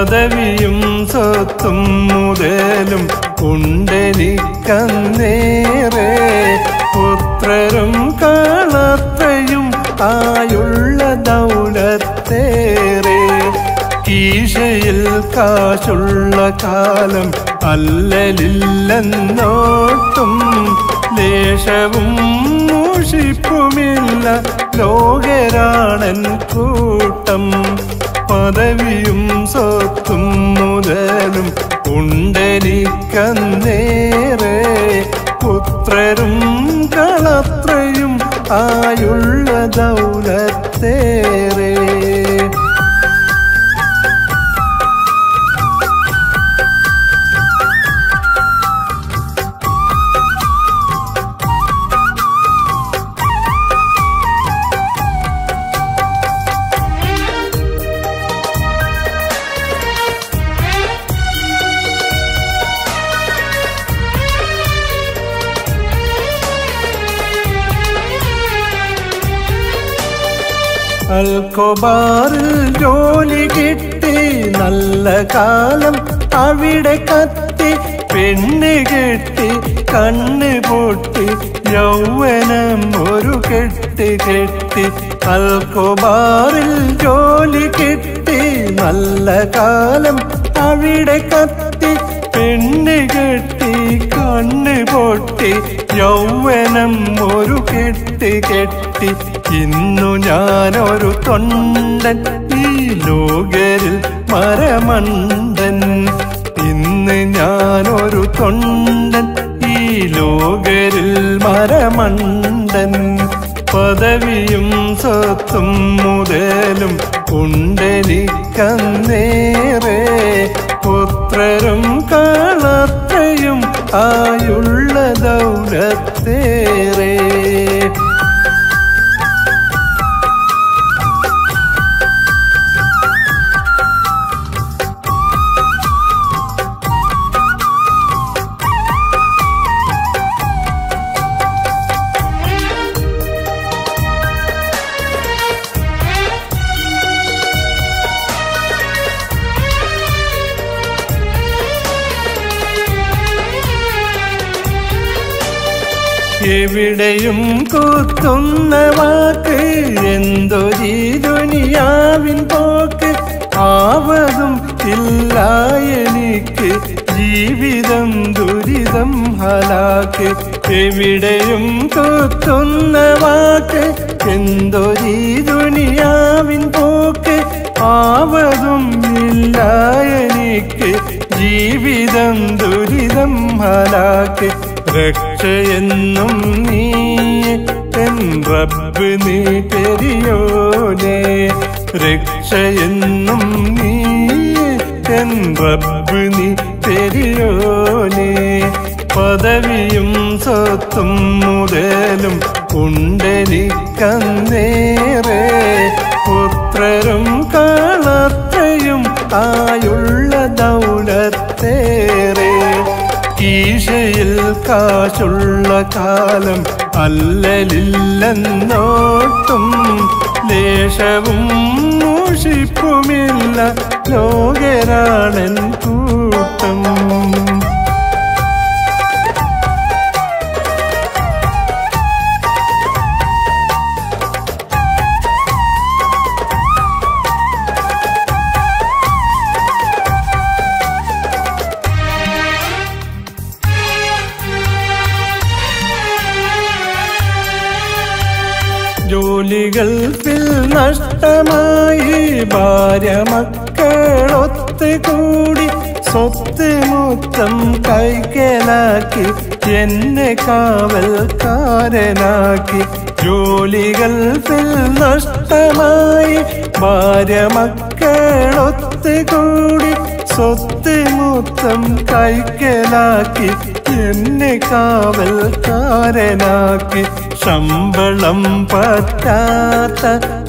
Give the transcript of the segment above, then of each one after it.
പദവിയും സ്വത്തും മുതലും ഉണ്ടെനിക്കന്നേറെ പുത്രരും കളത്രയും ആയുള്ള ദൗലത്തേറെ. കീശയിൽ കാശുള്ള കാലം അല്ലലില്ലെന്നോട്ടും ലേശവും മൂഷിപ്പുമില്ല ലോകരാണൻ കൂട്ടം. പദവിയും സ്വത്തും മുതലും കുണ്ടലിക്കന്നേറെ പുത്രരും കളത്രയും ആയുള്ള ദൗലത്തേറെ അൽക്കൊബാറിൽ ജോലി കിട്ടി നല്ല കാലം അവിടെ കത്തി. പെണ്ണ് കെട്ടി കണ്ണ് പൊട്ടി യൗവനം ഒരു കെട്ടി കെട്ടി. അൽക്കൊബാറിൽ ജോലി കിട്ടി നല്ല കാലം അവിടെ കത്തി. പെണ്ണ് കെട്ടി കണ്ണ് പൊട്ടി യൗവനം ഒരു കെട്ട് കെട്ടി. ഇന്നു ഞാനൊരു തൊണ്ടൻ ഈ ലോകരിൽ മരമണ്ടൻ. ഇന്ന് ഞാനൊരു തൊണ്ടൻ ഈ ലോകരിൽ മരമണ്ടൻ. പദവിയും സ്വത്തും മുതലും ഉണ്ടെനിക്കന്നേറെ എവിടെയും കൂത്തുന്ന വാക്ക് എന്തൊരീ ദുനിയാവിൻ പോക്ക്. ആവതും ഇല്ല എനിക്ക് ജീവിതം ദുരിതം ഹലാക്ക്. എവിടെയും കൂത്തുന്ന വാക്ക് എന്തൊരീ ദുനിയാവിൻ പോക്ക്. ആവതും ഇല്ല എനിക്ക് ജീവിതം ദുരിതം ഹലാക്ക്. രക്ഷയെന്നും നീ എൻ റബ്ബ് നീ പെരിയോനെ. രക്ഷയെന്നും നീ എൻ റബ്ബ് നീ പെരിയോനെ. പദവിയും സ്വത്തും മുതലും ഉണ്ടെനിക്കന്നേറെ. പുത്രരും കളത്രയും ആയുള്ള ദൗലത്തേറെ കീശയിൽ കാശുള്ള കാലം അല്ലലില്ലെന്നോട്ടും ലേശവും മോഷിപ്പുമില്ല. ലോകരാണൻ കൂട്ടം. ജോലികൾക്കിൽ നഷ്ടമായി ഭാര്യ മക്കളൊത്ത് കൂടി സ്വത്ത് മൊത്തം കൈക്കലാക്കി എന്നെ കാവൽക്കാരനാക്കി. ജോലികൾക്കിൽ നഷ്ടമായി ഭാര്യ മക്കളൊത്ത് കൂടി സ്വത്ത് മൊത്തം കൈക്കലാക്കി എന്നെ കാവൽക്കാരനാക്കി. ശമ്പളം പറ്റാത്ത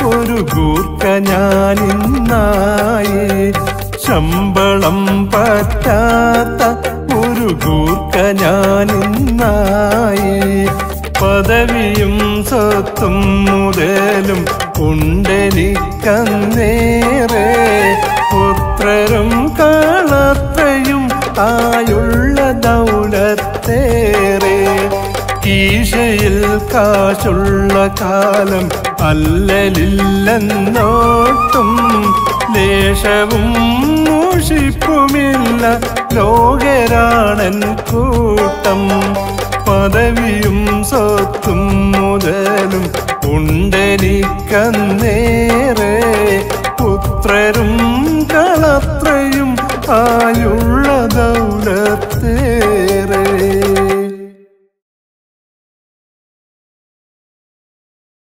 ഒരു ഗൂർക്ക ഞാനിന്നായി. ശമ്പളം പറ്റാത്ത ഒരു ഗൂർക്ക ഞാനിന്നായി. പദവിയും സ്വത്തും മുതലും ഉണ്ടെനിക്കന്നേറെ. പുത്രരും കാശുള്ള കാലം അല്ലലില്ലെന്നോട്ടും ലേശവും മൂഷിപ്പുമില്ല. ലോകരാണൻ കൂട്ടം പദവിയും സ്വത്തും മുതലും ഉണ്ടെനിക്കന്നേറെ. പുത്രരും കളത്രയും ആയുള്ള